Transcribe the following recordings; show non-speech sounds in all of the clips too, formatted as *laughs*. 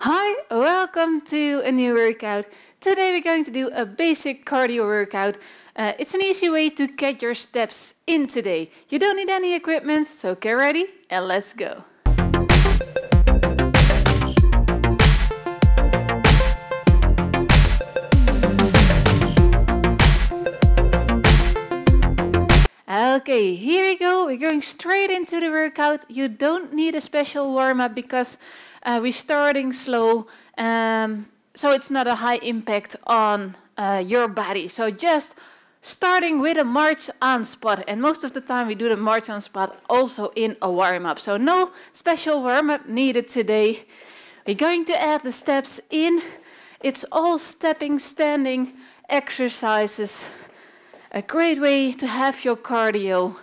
Hi, welcome to a new workout. Today we're going to do a basic cardio workout. Uh, it's an easy way to get your steps in today. You don't need any equipment, so get ready and let's go. Okay, here we go. We're going straight into the workout. You don't need a special warm up because uh, we're starting slow, um, so it's not a high impact on uh, your body. So just starting with a march on spot, and most of the time we do the march on spot also in a warm up. So no special warm up needed today. We're going to add the steps in. It's all stepping, standing exercises a great way to have your cardio.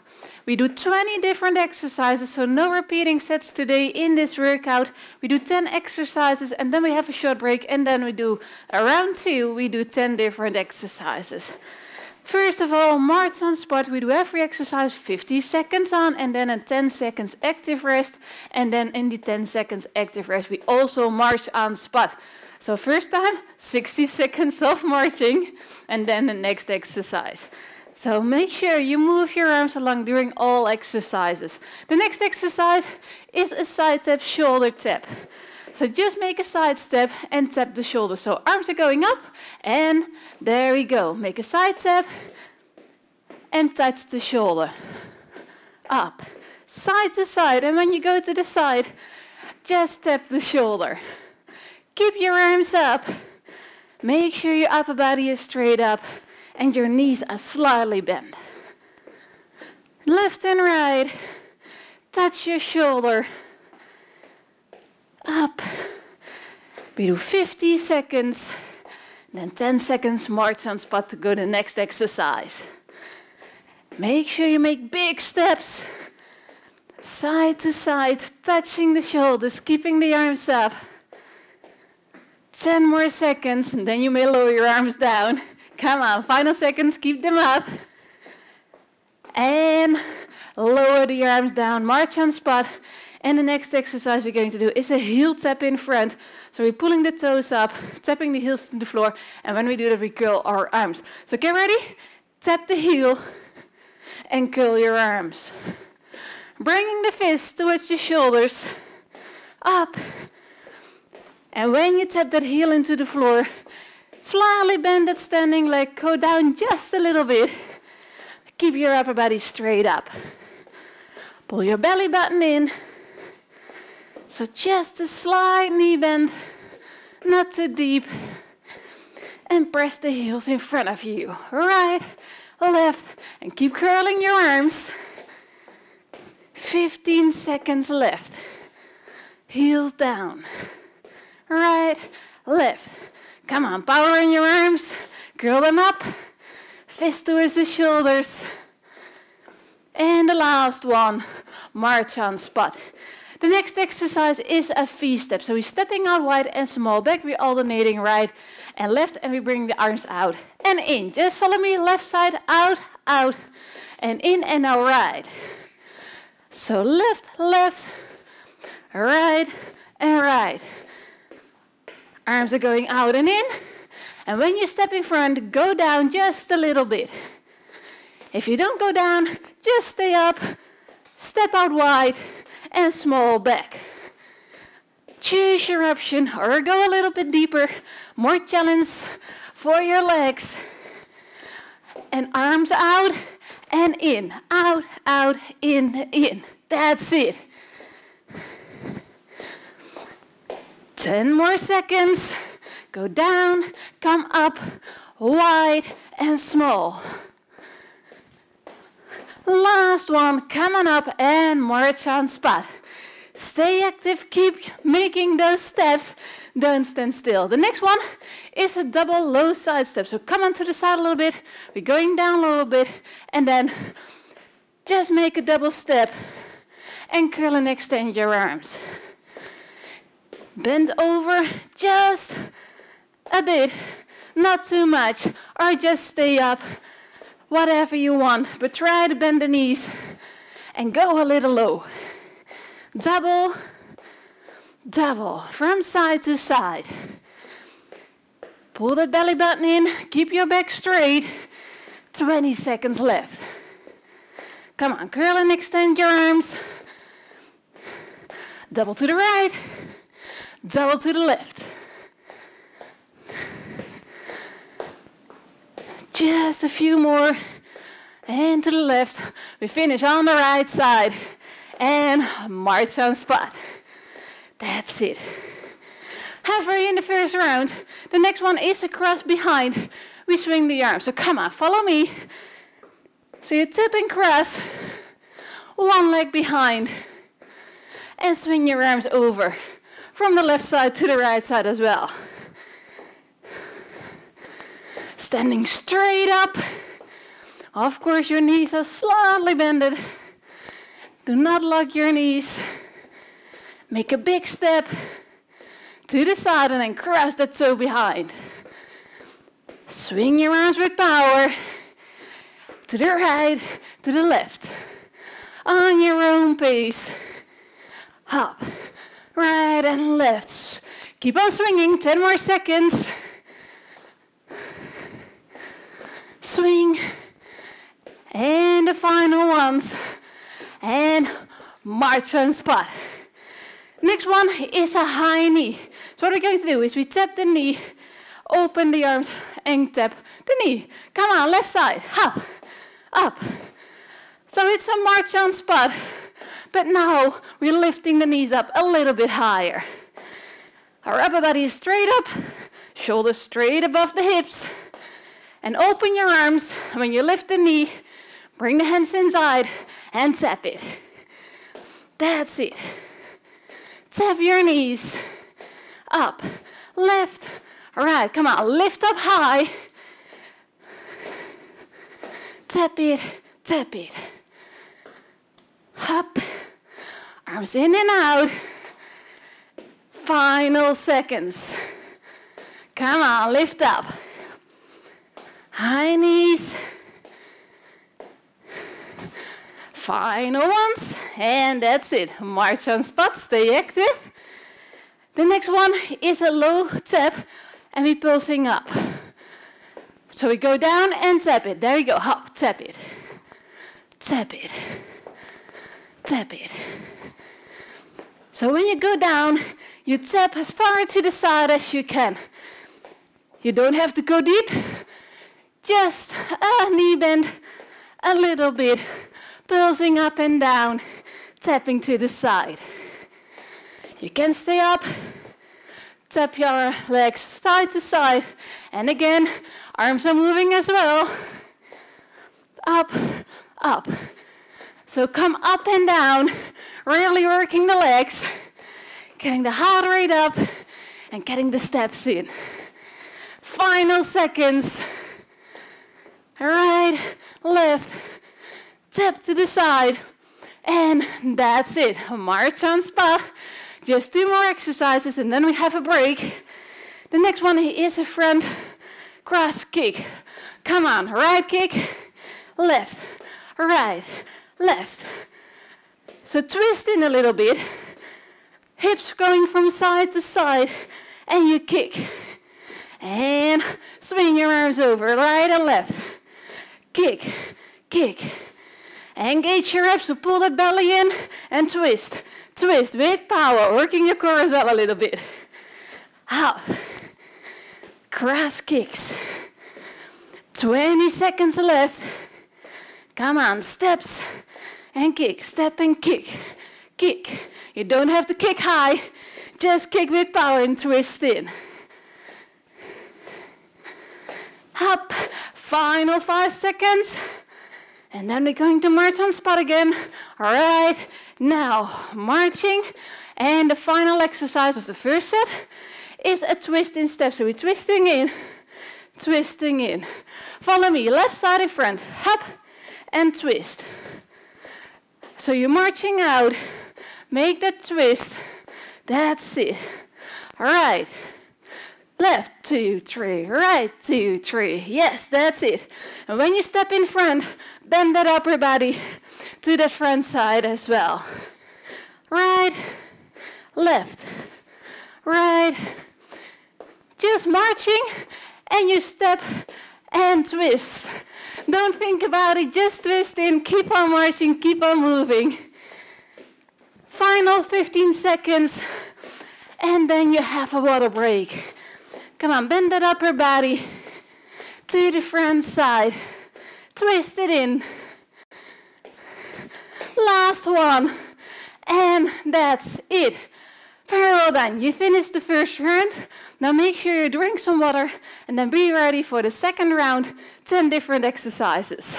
We do 20 different exercises, so no repeating sets today in this workout. We do 10 exercises and then we have a short break, and then we do around two, we do 10 different exercises. First of all, march on spot. We do every exercise 50 seconds on and then a 10 seconds active rest. And then in the 10 seconds active rest, we also march on spot. So first time, *laughs* 60 seconds of marching, and then the next exercise. So make sure you move your arms along during all exercises. The next exercise is a side tap, shoulder tap. So just make a side step and tap the shoulder. So arms are going up, and there we go. Make a side tap and touch the shoulder. Up, side to side, and when you go to the side, just tap the shoulder. Keep your arms up. Make sure your upper body is straight up and your knees are slightly bent. Left and right. Touch your shoulder. Up. We do 50 seconds. Then 10 seconds march on spot to go to the next exercise. Make sure you make big steps. Side to side, touching the shoulders, keeping the arms up. 10 more seconds, and then you may lower your arms down. Come on, final seconds, keep them up. And lower the arms down, march on spot. And the next exercise we're going to do is a heel tap in front. So we're pulling the toes up, tapping the heels to the floor, and when we do that, we curl our arms. So get ready, tap the heel, and curl your arms. Bringing the fist towards your shoulders, up, and when you tap that heel into the floor, slightly bend that standing leg, go down just a little bit. Keep your upper body straight up. Pull your belly button in. So just a slight knee bend, not too deep. And press the heels in front of you. Right, left, and keep curling your arms. 15 seconds left. Heels down right, left. Come on, power in your arms. Curl them up. Fist towards the shoulders. And the last one, march on spot. The next exercise is a V step. So we're stepping out wide and small back. We're alternating right and left, and we bring the arms out and in. Just follow me, left side, out, out, and in, and now right. So left, left, right, and right. Arms are going out and in. And when you step in front, go down just a little bit. If you don't go down, just stay up, step out wide, and small back. Choose your option or go a little bit deeper, more challenge for your legs. And arms out and in, out, out, in, in. That's it. 10 more seconds. Go down, come up, wide and small. Last one, come on up and march on spot. Stay active, keep making those steps. Don't stand still. The next one is a double low side step. So come on to the side a little bit. We're going down a little bit. And then just make a double step and curl and extend your arms. Bend over just a bit, not too much, or just stay up, whatever you want. But try to bend the knees and go a little low. Double, double from side to side. Pull that belly button in, keep your back straight. 20 seconds left. Come on, curl and extend your arms. Double to the right, double to the left. Just a few more. And to the left. We finish on the right side. And march on spot. That's it. Halfway in the first round. The next one is a cross behind. We swing the arms. So come on, follow me. So you tip and cross. One leg behind. And swing your arms over. From the left side to the right side as well. Standing straight up. Of course, your knees are slightly bended. Do not lock your knees. Make a big step to the side and then cross that toe behind. Swing your arms with power to the right, to the left, on your own pace. Up, right, and left. Keep on swinging, 10 more seconds. Swing, and the final ones, and march on spot. Next one is a high knee. So what we're going to do is we tap the knee, open the arms, and tap the knee. Come on, left side, up, up. So it's a march on spot, but now we're lifting the knees up a little bit higher. Our upper body is straight up, shoulders straight above the hips, and open your arms. When you lift the knee, bring the hands inside and tap it. That's it. Tap your knees. Up, left, right, come on, lift up high. Tap it, tap it. Up, arms in and out. Final seconds. Come on, lift up. High knees. Final ones, and that's it. March on spot, stay active. The next one is a low tap, and we're pulsing up. So we go down and tap it. There we go. Hop, tap it. Tap it. Tap it. So when you go down, you tap as far to the side as you can. You don't have to go deep. Just a knee bend, a little bit, pulsing up and down, tapping to the side. You can stay up, tap your legs side to side, and again, arms are moving as well. Up, up. So come up and down, *laughs* really working the legs, getting the heart rate up, and getting the steps in. Final seconds. Right, left, tap to the side, and that's it. March on spot. Just two more exercises and then we have a break. The next one is a front cross kick. Come on, right kick, left, right, left. So twist in a little bit, hips going from side to side, and you kick. And swing your arms over, right and left. Kick, kick. Engage your abs, so pull that belly in and twist twist with power, working your core as well a little bit. Out. Cross kicks. 20 seconds left. Come on, steps and kick, step and kick, kick. You don't have to kick high, just kick with power and twist in. Up, final five seconds. And then we're going to march on spot again. All right, now marching. And the final exercise of the first set is a twist in step. So we're twisting in, twisting in. Follow me, left side in front, hop and twist. So you're marching out, make that twist. That's it. All right. Left, two, three, right, two, three. Yes, that's it. And when you step in front, bend that upper body to the front side as well. Right, left, right. Just marching, and you step and twist. Don't think about it, just twist in, keep on marching, keep on moving. Final 15 seconds, and then you have a water break. Come on, bend that upper body to the front side. Twist it in. Last one. And that's it. Very well done. You finished the first round. Now make sure you drink some water and then be ready for the second round 10 different exercises.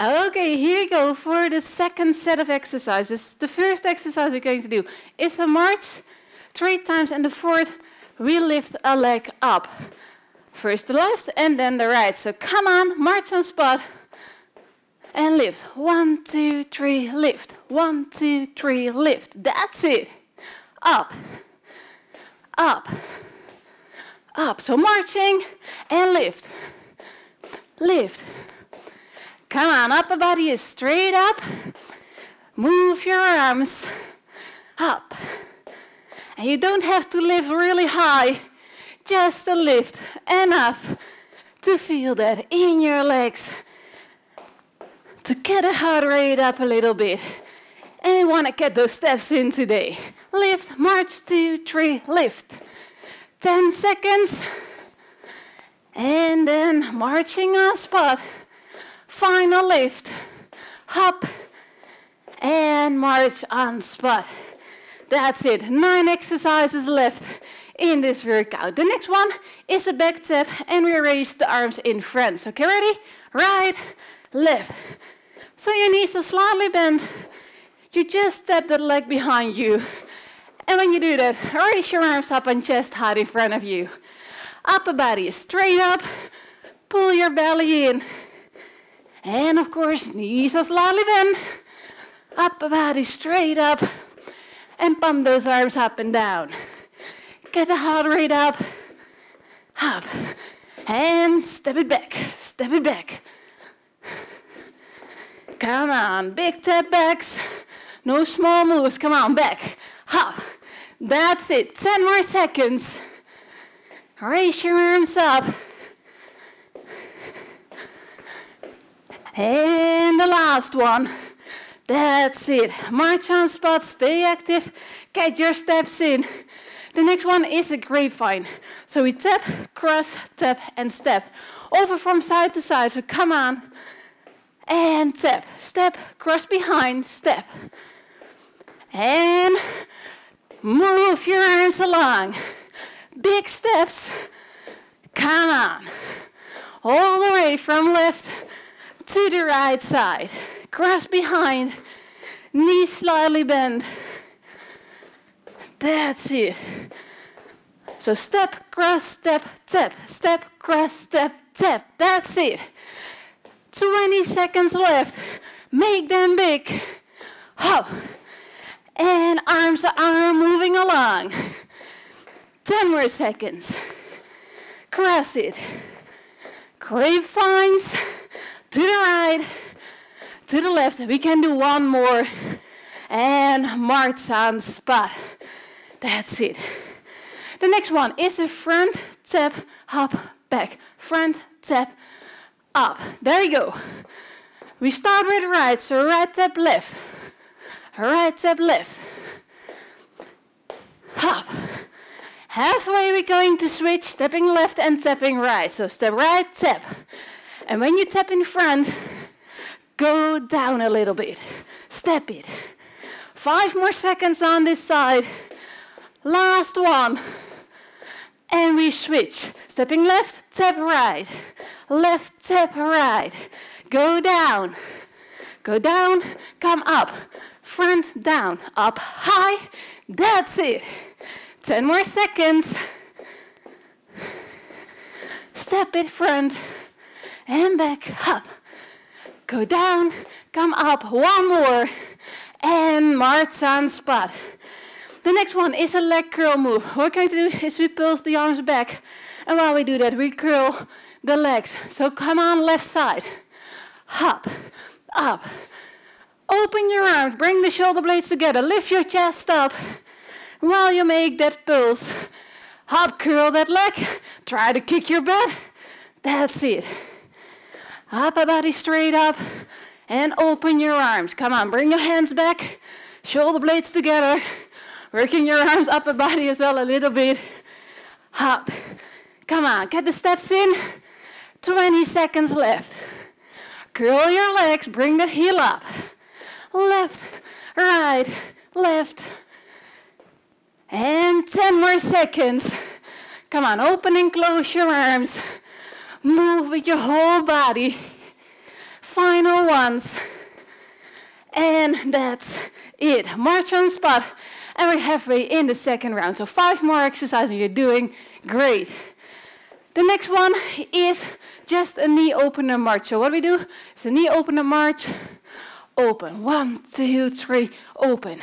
Okay, here we go for the second set of exercises. The first exercise we're going to do is a march three times, and the fourth, we lift a leg up. First the left and then the right. So come on, march on spot and lift. One, two, three, lift. One, two, three, lift. That's it. Up, up, up. So marching and lift, lift Come on, upper body is straight up. Move your arms up. And you don't have to lift really high, just a lift enough to feel that in your legs. To get the heart rate up a little bit. And we want to get those steps in today. Lift, march, two, three, lift. 10 seconds. And then marching on spot. Final lift, hop, and march on spot. That's it. Nine exercises left in this workout. The next one is a back tap, and we raise the arms in front. Okay, ready? Right, left. So your knees are slightly bent. You just step that leg behind you. And when you do that, raise your arms up and chest height in front of you. Upper body is straight up. Pull your belly in. And of course, knees are slightly bent. Upper body straight up. And pump those arms up and down. Get the heart rate up. Up. And step it back. Step it back. Come on. Big tap backs. No small moves. Come on. Back. Up. That's it. 10 more seconds. Raise your arms up. And the last one. That's it. March on spot, stay active, get your steps in. The next one is a grapevine. So we tap, cross, tap, and step. Over from side to side, so come on. And tap, step, cross behind, step. And move your arms along. Big steps. Come on. All the way from left to the right side. Cross behind, knees slightly bend. That's it. So step, cross, step, tap, step, cross, step, tap. That's it. 20 seconds left. Make them big. Hop. And arms are moving along. 10 more seconds. Cross it. Grapevines to the right, to the left. We can do one more. And march on spot. That's it. The next one is a front tap, hop, back. Front tap, up. There you go. We start with right, so right tap, left. Right tap, left. Hop. Halfway we're going to switch, tapping left and tapping right. So step right, tap. And when you tap in front, go down a little bit. Step it. Five more seconds on this side. Last one. And we switch. Stepping left, tap right. Left, tap right. Go down. Go down, come up. Front, down, up, high. That's it. 10 more seconds. step it front, and back, up. Go down, come up, one more, and march on spot. The next one is a leg curl move. What we're going to do is we pulse the arms back, and while we do that, we curl the legs. So come on, left side, Hop, up. Open your arms, bring the shoulder blades together, lift your chest up. While you make that pulse, hop, curl that leg, try to kick your butt. That's it. Upper body straight up and open your arms. Come on, bring your hands back, shoulder blades together, working your arms, upper body as well a little bit. Up. Come on, get the steps in. 20 seconds left. Curl your legs, bring the heel up. Left, right, left. And 10 more seconds. Come on, open and close your arms. Move with your whole body. Final ones. And that's it. March on spot. And we're halfway in the second round. So five more exercises. You're doing great. The next one is just a knee opener march. So what we do is a knee opener march. Open. One, two, three. Open.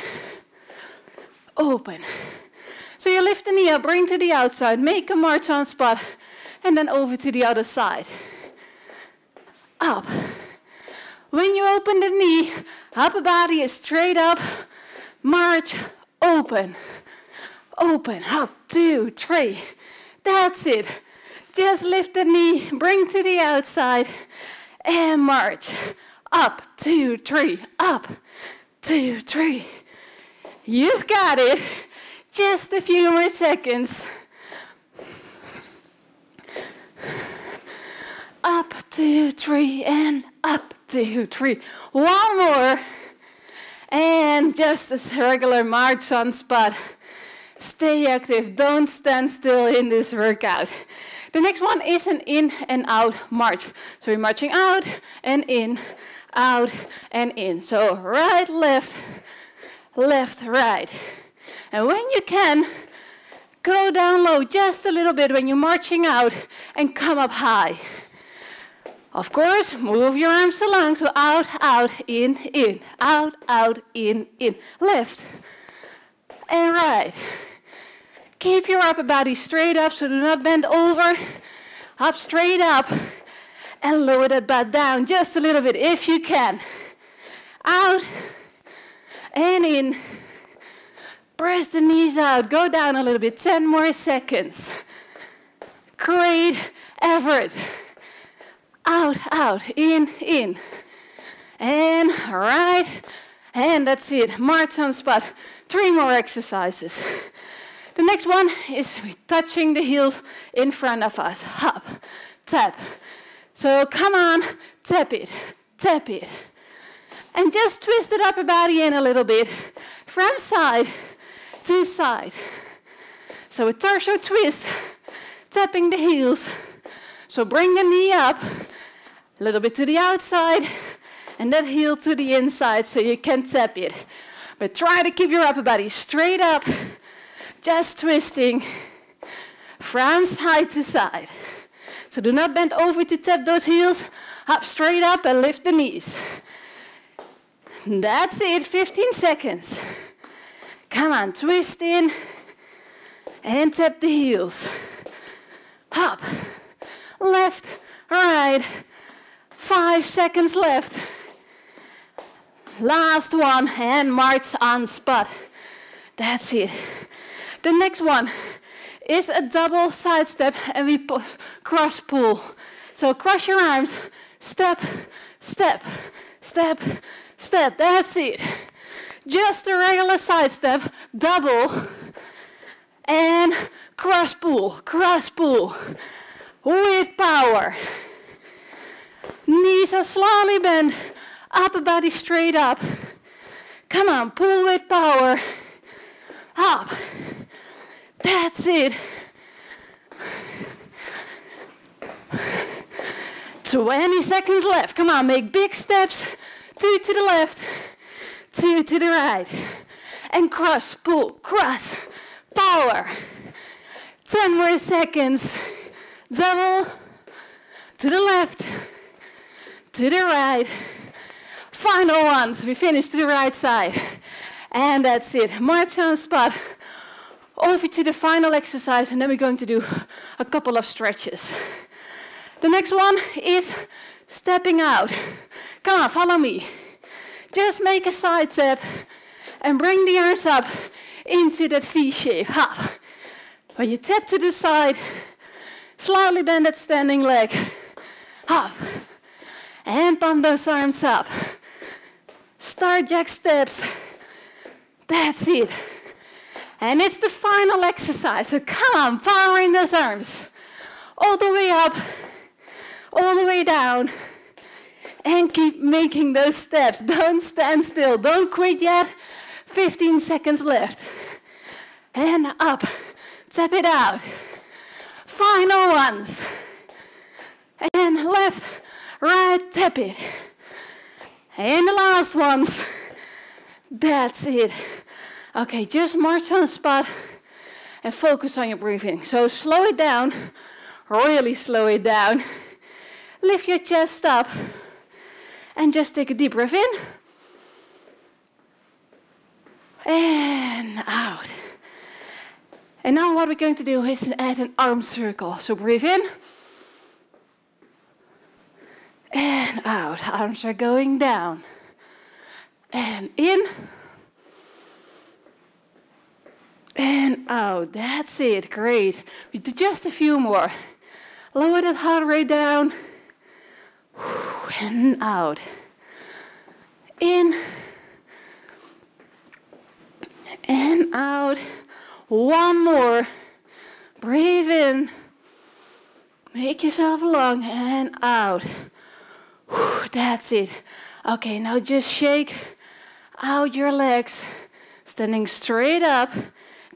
Open. So you lift the knee up, bring to the outside, make a march on spot, and then over to the other side. Up. When you open the knee, upper body is straight up, march, open, open, up, two, three. That's it. Just lift the knee, bring to the outside, and march. Up, two, three, up, two, three. You've got it. Just a few more seconds. Up, two, three, and up, two, three. One more. And just a regular march on spot. Stay active. Don't stand still in this workout. The next one is an in and out march. So we're marching out and in, out and in. So right, left, left, right. And when you can, go down low just a little bit when you're marching out and come up high. Of course, move your arms along. So out, out, in, in, out, out, in, in. Left and right. Keep your upper body straight up, so do not bend over. Up, straight up. And lower that butt down just a little bit if you can. Out and in. Press the knees out. Go down a little bit. 10 more seconds. Great effort out, out, in, in. And right, and that's it. March on spot. Three more exercises. The next one is touching the heels in front of us. Hop, tap. So come on, tap it, tap it. And just twist the upper body in a little bit from side to side. So a torso twist, tapping the heels. So bring the knee up, a little bit to the outside, *laughs* and then heel to the inside so you can tap it. But try to keep your upper body straight up, just twisting from side to side. So do not bend over to tap those heels, up straight up and lift the knees. That's it, 15 seconds. Come on, twist in and tap the heels. Up, left, right, Five seconds left. Last one, and march on spot. That's it. The next one is a double side step, and we cross pull. So cross your arms, step, step, step, step. That's it. Just a regular side step, double, and cross pull, cross pull with power. Knees are slightly bent, upper body straight up. Come on, pull with power. Up. That's it. 20 seconds left. Come on, make big steps. Two to the left, two to the right. And cross, pull, cross, power. 10 more seconds. Double to the left, to the right. Final ones, we finish to the right side. And that's it. March on spot. Over to the final exercise, and then we're going to do a couple of stretches. The next one is stepping out. Come on, follow me. Just make a side step and bring the arms up into that V shape. When you tap to the side, slightly bend that standing leg. And pump those arms up. Start jack steps. That's it. And it's the final exercise. So come on, power in those arms. All the way up, all the way down. And keep making those steps. Don't stand still. Don't quit yet. 15 seconds left. And up. Tap it out. Final ones. And left, right, tap it. And the last ones. That's it. Okay, just march on the spot and focus on your breathing. So slow it down, really slow it down. Lift your chest up and just take a deep breath in and out. And now what we're going to do is add an arm circle. So breathe in and out. Arms are going down and in and out. That's it. Great. We do just a few more. Lower that heart rate down and out. In and out. One more. Breathe in. Make yourself long and out. That's it. Okay, now just shake out your legs. Standing straight up.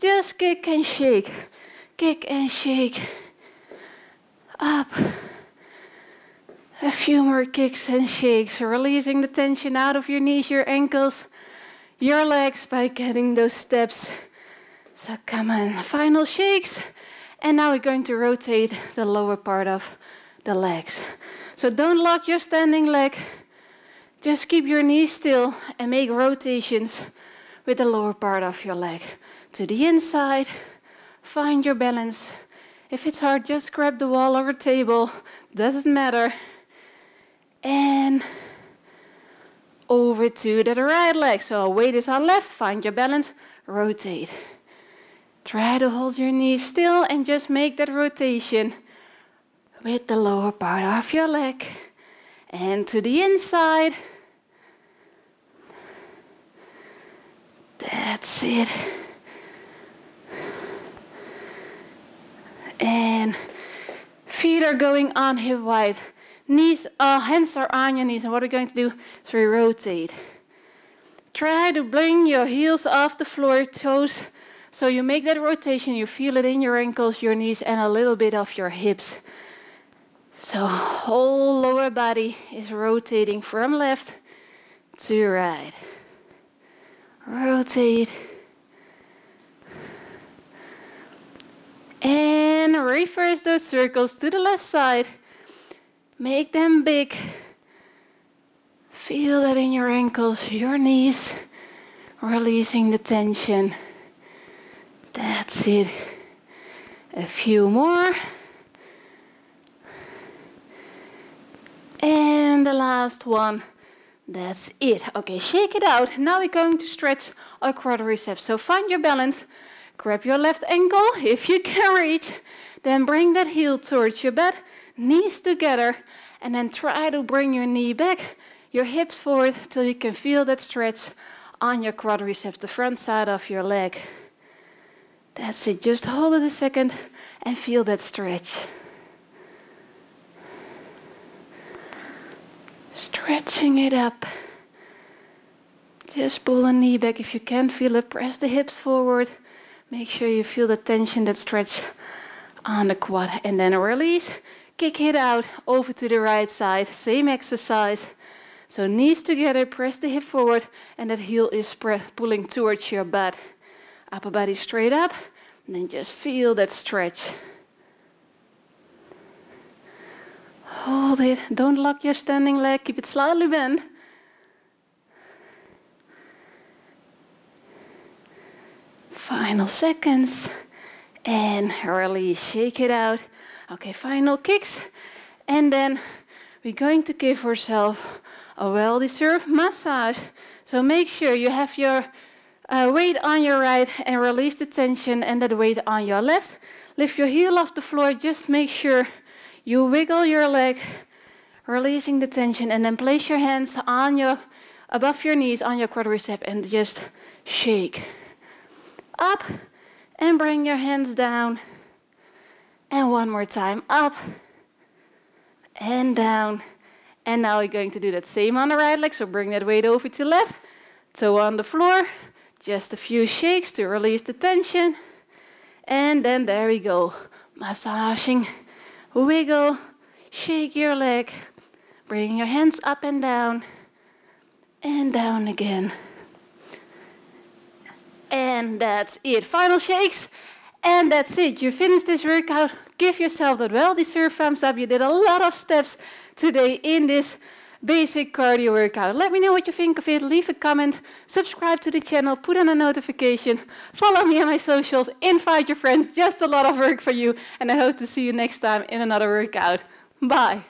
Just kick and shake. Kick and shake. Up. A few more kicks and shakes, releasing the tension out of your knees, your ankles, your legs by getting those steps. So come on, final shakes. And now we're going to rotate the lower part of the legs. So don't lock your standing leg. Just keep your knees still and make rotations with the lower part of your leg. To the inside, find your balance. If it's hard, just grab the wall or a table, doesn't matter. And over to the right leg. So weight is on left, find your balance, rotate. Try to hold your knees still and just make that rotation with the lower part of your leg. And to the inside. That's it. And feet are going on hip wide. Knees, uh, hands are on your knees. And what we're going to do is we rotate. Try to bring your heels off the floor, toes. So you make that rotation, you feel it in your ankles, your knees, and a little bit of your hips. So whole lower body is rotating from left to right. Rotate. And reverse those circles to the left side. Make them big. Feel that in your ankles, your knees, releasing the tension. That's it. A few more. And the last one. That's it. Okay, shake it out. Now we're going to stretch our quadriceps. So find your balance. Grab your left ankle if you can reach. Then bring that heel towards your bed knees together, and then try to bring your knee back, your hips forward till you can feel that stretch on your quadriceps, the front side of your leg. That's it. Just hold it a second and feel that stretch. Stretching it up. Just pull the knee back if you can feel it. Press the hips forward. Make sure you feel the tension, that stretch on the quad. And then release. Kick it out over to the right side. Same exercise. So knees together, press the hip forward, and that heel is pulling towards your butt. Upper body straight up, and then just feel that stretch. Hold it. Don't lock your standing leg. Keep it slightly bent. Final seconds. And release. Shake it out. Okay, final kicks. And then we're going to give ourselves a well deserved massage. So make sure you have your uh, weight on your right and release the tension and that weight on your left. Lift your heel off the floor. Just make sure you wiggle your leg, releasing the tension, and then place your hands on your above your knees on your quadricep and just shake. Up and bring your hands down. And one more time. Up and down. And now we're going to do that same on the right leg. So bring that weight over to left. Toe on the floor. Just a few shakes to release the tension. And then there we go. Massaging. Wiggle. Shake your leg. Bring your hands up and down. And down again. And that's it. Final shakes. And that's it. You finished this workout. Give yourself that well-deserved thumbs up. You did a lot of steps today in this basic cardio workout. Let me know what you think of it. Leave a comment, subscribe to the channel, put on a notification, follow me on my socials, invite your friends. Just a lot of work for you. And I hope to see you next time in another workout. Bye.